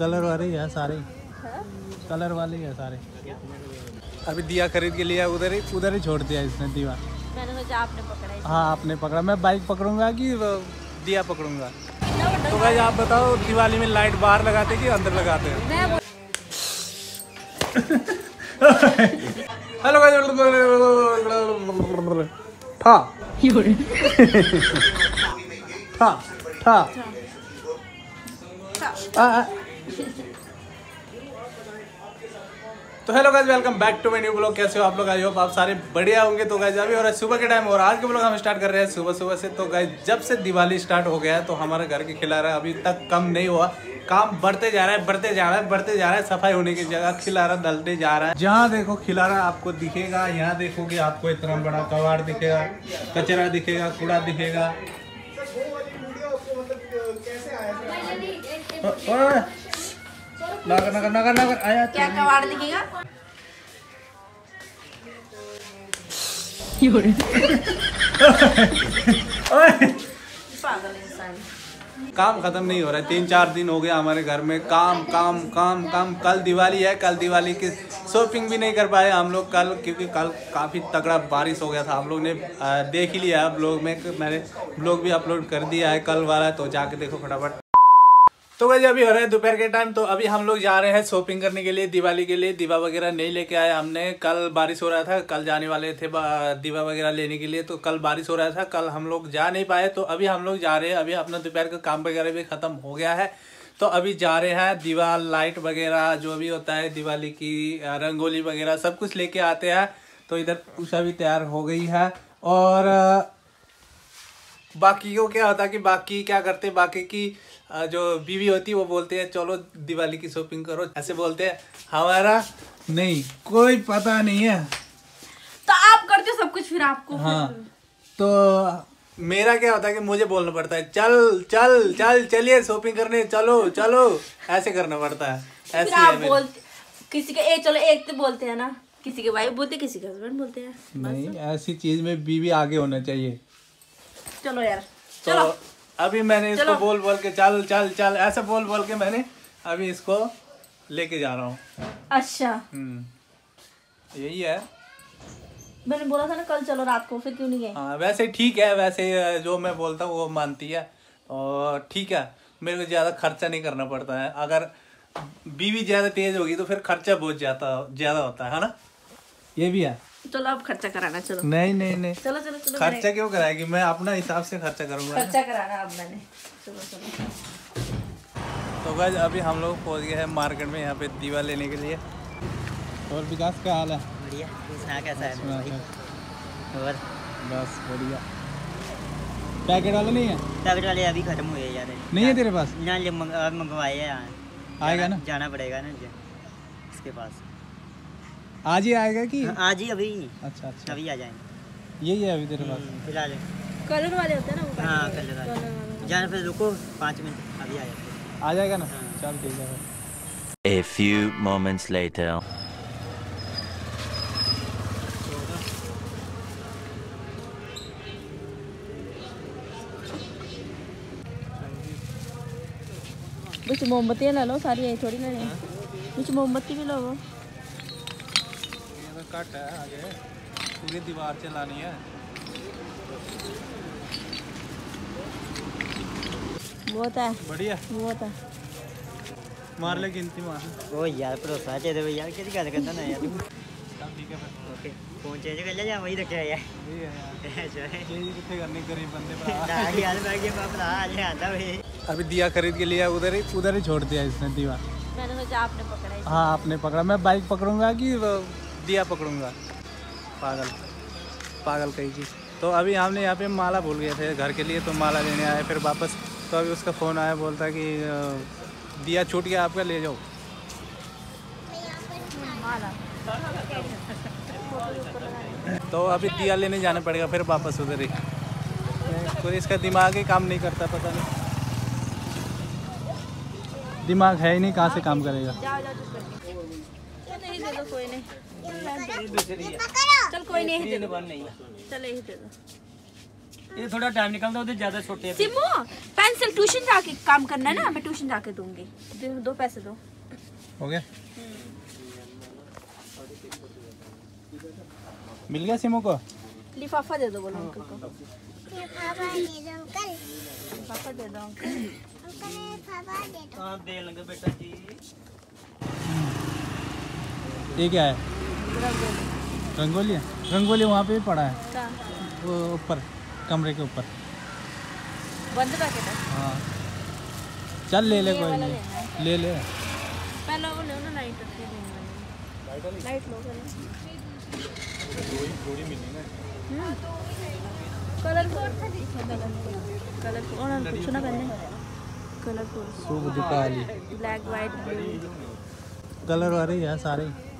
Colour वाले ही है सारे कलर वाले ही है सारे। अभी दिया खरीद के लिया उधर ही उधर ही छोड़ दिया इसने दीवा मैंने सोचा आपने पकड़ा हाँ। आपने पकड़ा। मैं बाइक पकड़ूँगा कि दिया पकड़ूँगा? तो भाई आप बताओ दिवाली में लाइट बाहर लगाते कि अंदर लगाते हैं? हेलो ठा आ, आ। तो hello guys welcome back to my new blog कैसे हो आप लोग? आई होप आप सारे बढ़िया होंगे। तो गाइस अभी हो रहा है सुबह के टाइम और आज के ब्लॉग हम स्टार्ट कर रहे हैं सुबह सुबह से। तो गाइस जब से दिवाली स्टार्ट हो गया है तो हमारे घर के खिलारा अभी तक कम नहीं हुआ। काम बढ़ते जा रहा है बढ़ते जा रहा है बढ़ते जा रहा है। सफ़ाई होने की जगह खिलारा डलते जा रहा है। जहाँ देखो खिलारा आपको दिखेगा यहाँ देखोगे आपको इतना बड़ा कबाड़ दिखेगा कचरा दिखेगा कूड़ा दिखेगा। ओए, नगर नगर नगर नगर आया क्या कबाड़ दिखेगा ओए पागल इंसान काम खत्म नहीं हो रहा है। तीन चार दिन हो गया हमारे घर में। काम काम काम काम। कल दिवाली है कल दिवाली की शॉपिंग भी नहीं कर पाए हम लोग कल क्योंकि कल काफ़ी तगड़ा बारिश हो गया था। हम लोग ने देख ही लिया। ब्लॉग में मैंने ब्लॉग भी अपलोड कर दिया है। कल वाला तो जाके देखो फटाफट। तो वैसे अभी हो रहा है दोपहर के टाइम तो अभी हम लोग जा रहे हैं शॉपिंग करने के लिए, दिवाली के लिए। दीवा वगैरह नहीं लेके आए हमने। कल बारिश हो रहा था, कल जाने वाले थे दीवा वगैरह लेने के लिए तो कल बारिश हो रहा था, कल हम लोग जा नहीं पाए। तो अभी हम लोग जा रहे हैं, अभी अपना दोपहर का काम वगैरह भी खत्म हो गया है। तो अभी जा रहे हैं, दीवा लाइट वगैरह, जो भी होता है, दिवाली की रंगोली वगैरह, सब कुछ लेके आते हैं। तो इधर उषा भी तैयार हो गई है। और बाकी को क्या होता है कि बाकी क्या करते बाकी की जो बीवी होती है वो बोलते हैं चलो दिवाली की शॉपिंग करो। ऐसे बोलते हैं हमारा नहीं कोई पता नहीं है। तो आप करते हो सब कुछ फिर आपको? हाँ। तो मेरा क्या होता है कि मुझे बोलना पड़ता है चल चल चल चलिए शॉपिंग करने चलो चलो। ऐसे करना पड़ता है। ऐसे आप है बोलते किसी के एक चलो एक तो बोलते हैं ना। किसी के वाइफ बोलते किसी के हस्बैंड बोलते हैं। नहीं ऐसी चीज़ में बीवी आगे होना चाहिए। चलो यार तो चलो। अभी मैंने इसको बोल बोल के चल चल चल ऐसे बोल बोल के मैंने अभी इसको लेके जा रहा हूँ। अच्छा। हम्म। यही है। मैंने बोला था ना कल चलो रात को फिर क्यों नहीं गए? हाँ वैसे ठीक है वैसे जो मैं बोलता हूँ वो मानती है। और ठीक है मेरे को ज़्यादा खर्चा नहीं करना पड़ता है। अगर बीवी ज़्यादा तेज होगी तो फिर खर्चा बहुत ज़्यादा ज़्यादा होता है है ना? ये भी है। चलो अब खर्चा कराना चलो। नहीं नहीं नहीं। चलो चलो चलो खर्चा क्यों कराएगी? मैं अपना हिसाब से खर्चा करूँगा। खर्चा कराना अब मैंने। चलो चलो। तो गाइस अभी हम लोग पहुँच गए हैं मार्केट में यहाँ पे दीवा लेने के लिए। और विकास क्या हाल है? बढ़िया। कैसा है? और? बस बढ़िया। पैकेट वाला नहीं है? पैकेट वाले अभी खत्म हुए यार। नहीं है तेरे पास? ना मंगवाए हैं। आएगा ना? जाना पड़ेगा ना इसके पास। आज ही आएगा कि हाँ, आज ही अभी अच्छा अच्छा। अभी आ जाएँगे। यही है अभी तेरे पास? हम्म, फ़िलहाल कलर वाले होते हैं ना वो हाँ colour कल वाले। जाना फिर रुको पाँच मिनट अभी आ जाते आ जाएगा ना? हाँ। चल ठीक है। A few moments later. कुछ मोमबत्तियाँ ले लो सारी यही थोड़ी लेनी कुछ मोमबत्ती भी लो। कट है आगे। पूरी दीवार चलानी है। बहुत है। बढ़िया। बहुत है। मार ले गिनती मार। ओ यार भरोसा चाहिए भाई यार किसी गल करता ना यार। ठीक है ओके फ़ोन चेंज कर लिया या वही रखा यार है अच्छा। है ये कितने करने गरीब बंदे भरा। ना यार मैं ये बाप रहा आज आता भाई अभी दिया खरीद के लिया उधर ही उधर ही छोड़ दिया इसने दीवा मैंने सोचा आपने पकड़ा हाँ आपने पकड़ा। मैं बाइक पकड़ूँगा कि दिया पकड़ूँगा। पागल। पागल कही चीज़ तो अभी हमने यहाँ पे माला भूल गए थे घर के लिए तो माला लेने आए, फिर वापस तो अभी उसका फ़ोन आया, बोलता कि दिया छूट गया, आपका ले जाओ। तो अभी दिया लेने जाना पड़ेगा, फिर वापस उधर ही। कोई इसका दिमाग ही काम नहीं करता, पता नहीं। दिमाग है ही नहीं, कहाँ से काम करेगा? तो ये थोड़ा टाइम निकाल दो ज़्यादा छोटे सिमो पेंसिल ट्यूशन जाके काम करना है ना मैं ट्यूशन जाके दूँगी। दो पैसे दो। हो गया? हम्म। मिल गया सिमो को? लिफाफा दे दो बोलो अंकल को। लिफाफा दे दो अंकल लिफाफा दे दो अंकल अंकल लिफाफा दे दो। हाँ दे लेंगे बेटा जी। ये क्या है? रंगोली है? रंगोली वहाँ पे भी पड़ा है? वो ऊपर कमरे के ऊपर। बंद पैकेट है। हाँ। चल ले ले कोई नहीं। ले ले। पहला वो लो ना लाइट रखी लाइट लो पहले। कलरफुल कलरफुल और कुछ ना करने। कलरफुल सूप दिखाली ब्लैक वाइट ब्लू कलर वाले ही है सारे।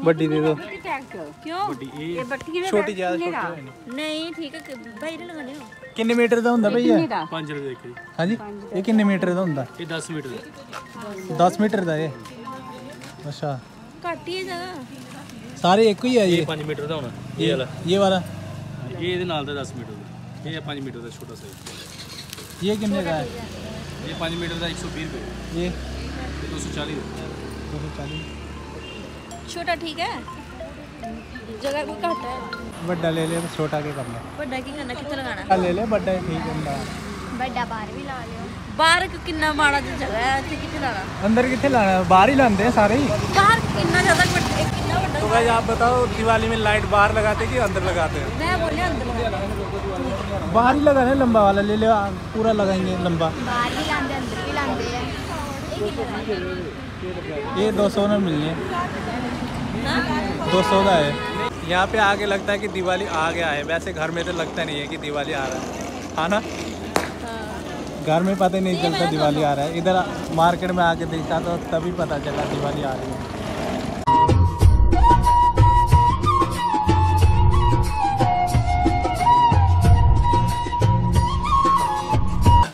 बड्डी दे दो क्यों ਵੱਡੀ ਇਹ ये बट्टी दे छोटी ज्यादा छोटी है नहीं। नहीं ठीक है भाई ने लगाने हो ਕਿੰਨੇ ਮੀਟਰ ਦਾ ਹੁੰਦਾ ਭਈਆ 5 ਰੁਪਏ ਦੇਖੀ ਹਾਂਜੀ ਇਹ ਕਿੰਨੇ ਮੀਟਰ ਦਾ ਹੁੰਦਾ ਇਹ 10 ਮੀਟਰ ਦਾ 10 ਮੀਟਰ ਦਾ ਇਹ ਅੱਛਾ घट ही है जगह ਸਾਰੇ ਇੱਕੋ ਹੀ ਹੈ ਇਹ ਇਹ 5 ਮੀਟਰ ਦਾ ਹੋਣਾ ਇਹ ਵਾਲਾ ਇਹ ਵਾਲਾ ਇਹ ਇਹਦੇ ਨਾਲ ਦਾ 10 ਮੀਟਰ ਦਾ ਇਹ 5 ਮੀਟਰ ਦਾ ਛੋਟਾ ਸਾਈਜ਼ ਇਹ ਕਿੰਨੇ ਦਾ ਹੈ ਇਹ 5 ਮੀਟਰ ਦਾ 120 ਰੁਪਏ ਇਹ ਇਹ 240 ਦਾ 240 छोटा ठीक है? जगह को घट है। बड़ा ले ले छोटा के करना। बड़ा की करना कितना लगाना? ले ले बड़ा ठीक है। बड़ा बार भी ला लियो। बाहर कितना माड़ा जगह है इथे किथे लाना? अंदर किथे लाना बाहर ही लांदे सारे ही। बाहर कितना ज़्यादा बड़ा कितना बड़ा तो भाई आप बताओ दिवाली में लाइट बाहर लगाते कि अंदर लगाते हैं? मैं बोले अंदर बाहर ही लगाना लंबा वाला ले ले पूरा लगाएँगे लंबा। बाहर ही लांदे अंदर भी लांदे ये दो सौ में मिलने दो सौ का है। यहाँ पे आके लगता है कि दिवाली आ गया है। वैसे घर में तो लगता नहीं है कि दिवाली आ रहा है। हाँ ना? घर में पता ही नहीं चलता दिवाली आ रहा है। इधर मार्केट में आके देखा तो तभी पता चला दिवाली आ रही है।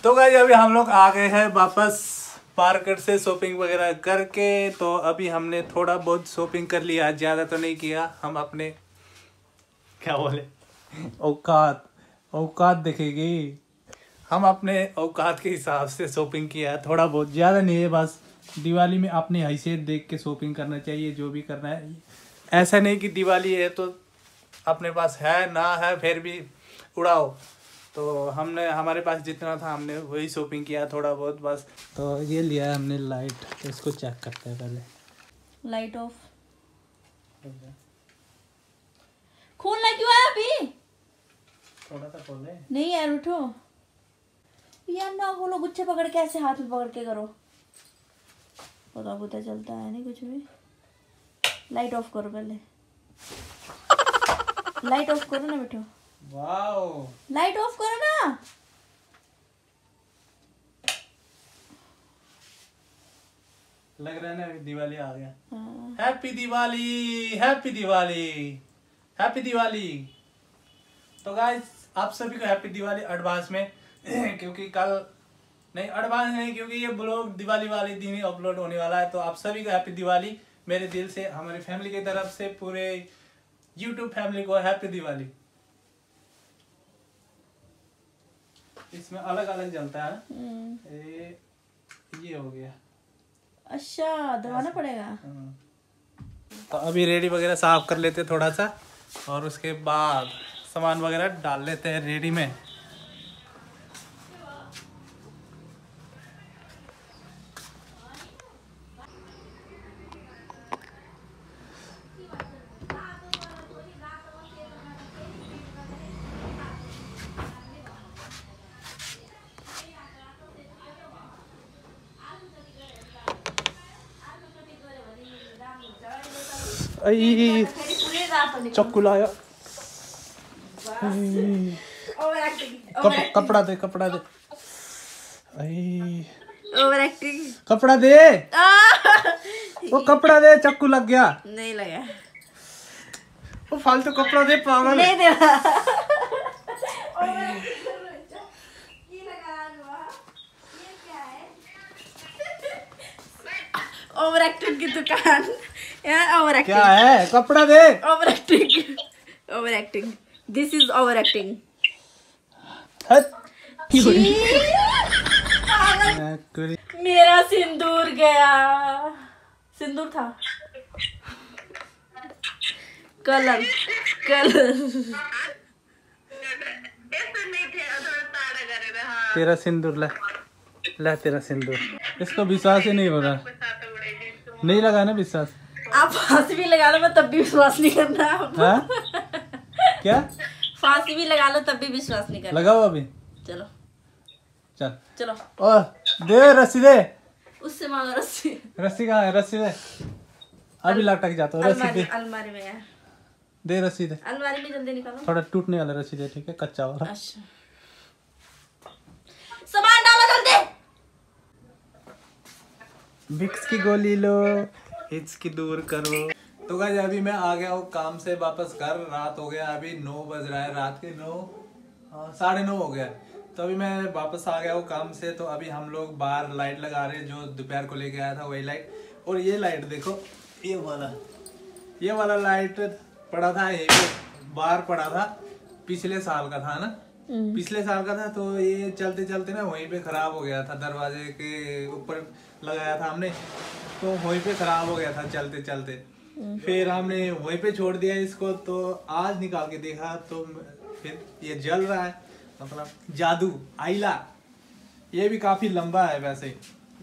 तो गाइस अभी हम लोग आ गए हैं वापस। मार्केट से शॉपिंग वगैरह करके तो अभी हमने थोड़ा बहुत शॉपिंग कर लिया ज़्यादा तो नहीं किया। हम अपने क्या बोले? औकात औकात दिखेगी। हम अपने औकात के हिसाब से शॉपिंग किया थोड़ा बहुत। ज़्यादा नहीं है बस दिवाली में अपनी हैसियत देख के शॉपिंग करना चाहिए जो भी करना है। ऐसा नहीं कि दिवाली है तो अपने पास है ना है फिर भी उड़ाओ। तो हमने हमारे पास जितना था हमने वही शॉपिंग किया थोड़ा बहुत बस। तो ये लिया है हमने लाइट तो इसको चेक करते हैं पहले। लाइट ऑफ़ खोलना क्यों है अभी? थोड़ा सा खोले नहीं यार उठो। यार ना खोलो गुच्छे पकड़ के ऐसे हाथ में पकड़ के करो। पता पता चलता है नहीं कुछ भी। लाइट ऑफ़ करो पहले। लाइट ऑफ़ करो ना बेटो वाओ लाइट ऑफ़ करो ना। लग रहा है ना दिवाली आ गया। हाँ। Happy Diwali happy Diwali happy Diwali. तो गाइस आप सभी को हैप्पी दिवाली एडवांस में क्योंकि कल नहीं एडवांस नहीं क्योंकि ये ब्लॉग दिवाली वाले दिन ही अपलोड होने वाला है। तो आप सभी को हैप्पी दिवाली। मेरे दिल से हमारी फैमिली की तरफ़ से पूरे यूट्यूब फैमिली को हैप्पी दिवाली। इसमें अलग अलग जलता है। ए, ये ये हो गया। अच्छा दबाना पड़ेगा? तो अभी रेडी वगैरह साफ़ कर लेते थोड़ा सा और उसके बाद सामान वगैरह डाल लेते हैं रेडी में। आई चक्कू लाया कप, कपड़ा दे कपड़ा दे ओवर एक्टिंग कपड़ा दे वो कपड़ा दे चक्कू लग गया नहीं लगा वो फालतू कपड़ा दे पागल नहीं दे ओवर एक्टिंग की दुकान यार ओवर क्या है? कपड़ा दे। Over acting over acting this is over acting मेरा सिंदूर गया। सिंदूर था। कलर। कलर। तेरा सिंदूर ला। ला तेरा सिंदूर। इसको विश्वास ही नहीं हो रहा। नहीं लगा ना विश्वास? आप फांसी भी लगा लो मैं तब भी विश्वास नहीं करना हाँ। क्या? फांसी भी लगा लो तब भी विश्वास नहीं करना लगाओ अभी। चलो। चल। चलो। ओ दे रस्सी दे। उससे मांगो रस्सी। रस्सी कहाँ है? रस्सी दे। अभी लटक जाता हूँ रस्सी अलमारी दे। अलमारी में है। दे रस्सी दे। अलमारी में जल्दी निकालो। थोड़ा टूटने वाला रस्सी दे ठीक है? कच्चा वाला। अच्छा। सामान डालो जल्दी। विक्स की गोली लो। हिच की दूर करो। तो गाइस अभी मैं आ गया हूँ काम से वापस घर। रात हो गया अभी नौ बज रहा है रात के नौ साढ़े नौ हो गया। तो अभी मैं वापस आ गया हूँ काम से। तो अभी हम लोग बाहर लाइट लगा रहे हैं जो दोपहर को लेके आया था वही लाइट और ये लाइट देखो ये वाला ये वाला लाइट पड़ा था ये बाहर पड़ा था पिछले साल का था ना? पिछले साल का था तो ये चलते चलते ना वहीं पे खराब हो गया था दरवाजे के ऊपर लगाया था हमने। तो वहीं पे खराब हो गया था चलते चलते। फिर हमने वहीं पे छोड़ दिया इसको तो आज निकाल के देखा तो फिर ये जल रहा है मतलब जादू आईला। ये भी काफ़ी लंबा है वैसे।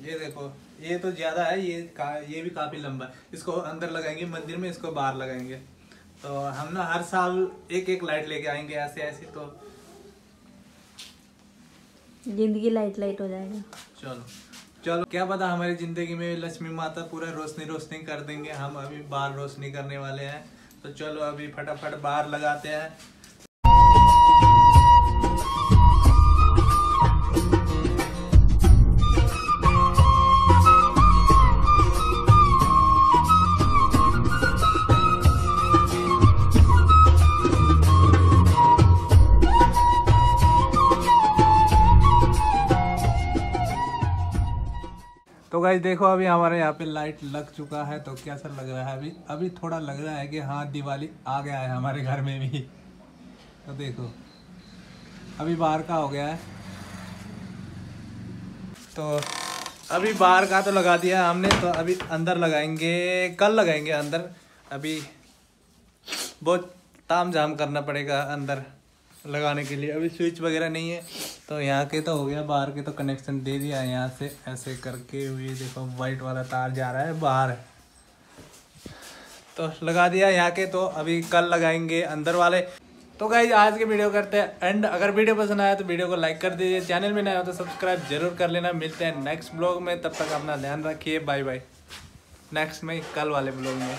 ये देखो ये तो ज़्यादा है ये का, ये भी काफ़ी लंबा है। इसको अंदर लगाएँगे मंदिर में इसको बाहर लगाएँगे। तो हम ना हर साल एक एक लाइट लेके आएँगे ऐसे ऐसे तो। ज़िंदगी लाइट लाइट हो जाएगा। चलो। चलो, क्या पता हमारी ज़िंदगी में लक्ष्मी माता पूरा रोशनी रोशनी कर देंगे, हम अभी बाहर रोशनी करने वाले हैं। तो चलो अभी फटाफट बाहर लगाते हैं। तो गाइज़ देखो अभी हमारे यहाँ पे लाइट लग चुका है तो कैसा लग रहा है अभी? अभी थोड़ा लग रहा है कि हाँ दिवाली आ गया है हमारे घर में भी। तो देखो, अभी बाहर का हो गया है। तो अभी बाहर का तो लगा दिया हमने तो अभी अंदर लगाएँगे, कल लगाएँगे अंदर। अभी बहुत ताम झाम करना पड़ेगा अंदर। लगाने के लिए। अभी स्विच वगैरह नहीं है तो यहाँ के तो हो गया, बाहर के तो कनेक्शन दे दिया है यहाँ से। ऐसे करके हुए देखो वाइट वाला तार जा रहा है, बाहर तो लगा दिया यहाँ के तो अभी कल लगाएँगे अंदर वाले। तो गाइज़ आज के वीडियो करते हैं एंड अगर वीडियो पसंद आया तो वीडियो को लाइक कर दीजिए। चैनल में नया हो तो सब्सक्राइब ज़रूर कर लेना। मिलते हैं नेक्स्ट ब्लॉग में। तब तक अपना ध्यान रखिए। बाय बाय नेक्स्ट में कल वाले ब्लॉग में।